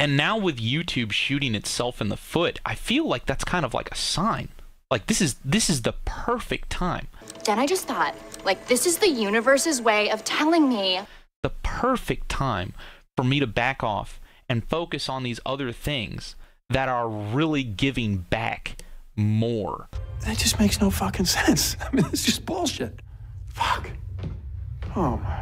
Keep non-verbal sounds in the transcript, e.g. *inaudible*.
And now with YouTube shooting itself in the foot, I feel like that's kind of like a sign. Like this is this is the perfect time. Then I just thought, like, this is the universe's way of telling me. The perfect time for me to back off and focus on these other things that are really giving back more. That just makes no fucking sense. *laughs* I mean, it's just bullshit. Fuck. Oh my.